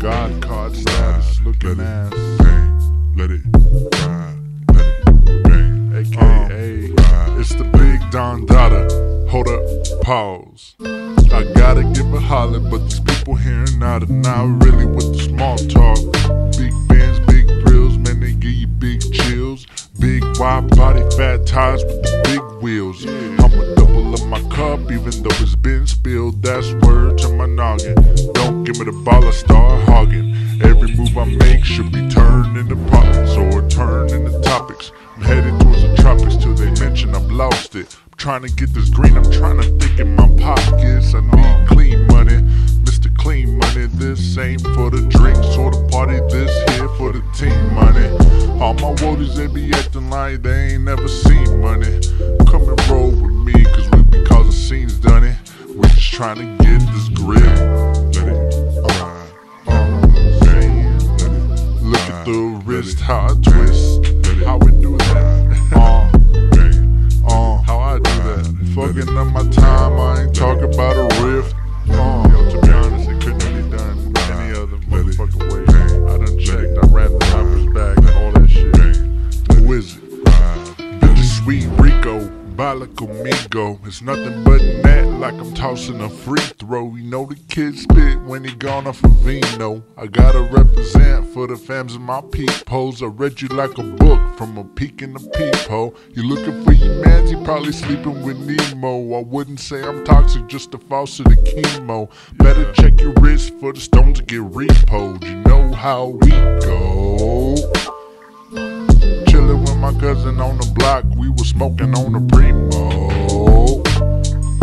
God card status looking let ass. it bang, let it ride, let it bang, AKA, ride. it's the big Don Dada. Hold up, pause. I gotta give a holler, but these people here not are not really with the small talk. Big bands, big grills, man, they give you big chills. Big wide body, fat tires with the big wheels. I'ma double up my cup, even though it's been spilled. That's give me the ball, I start hogging. Every move I make should be turned into profits or turned into topics. I'm headed towards the tropics till they mention I've lost it. I'm trying to get this green, I'm trying to think in my pockets. I need clean money, Mr. Clean Money. This ain't for the drinks or the party, this here for the team money. All my woadies, they be acting like they ain't never seen money. Come and roll with me, cause we be causing scenes, done it. We just trying to get this grip. The wrist, how I twist. How we do that? Uh, uh, how I do that? Fucking up my time, I ain't talking about a riff. Uh, It's nothing but net like I'm tossing a free throw. You know the kid spit when he gone off a vino. I gotta represent for the fams in my peepholes. I read you like a book from a peek in the peephole. You looking for your mans, he probably sleeping with Nemo. I wouldn't say I'm toxic, just a false to the chemo. Better check your wrist for the stones to get repoed. You know how we go. Chillin' with my cousin on the block, we smoking on the primo.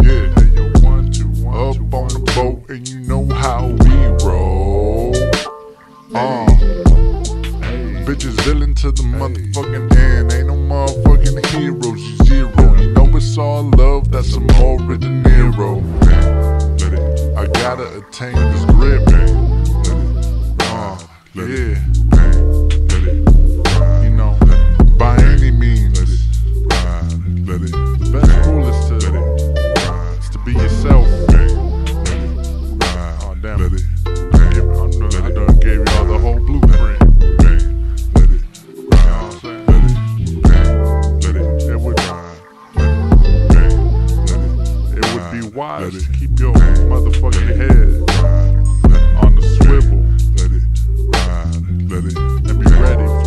Yeah, hey, yo, one, two, one, up on the boat, and you know how we roll. Uh, bitches villain to the motherfucking end. Ain't no motherfucking heroes, you zero. You know it's all love, that's a more De Niro. I gotta attain this grip, it uh, yeah. Just it keep your ride. motherfucking head ride, on the swivel. Let it ride. Let it. And be ready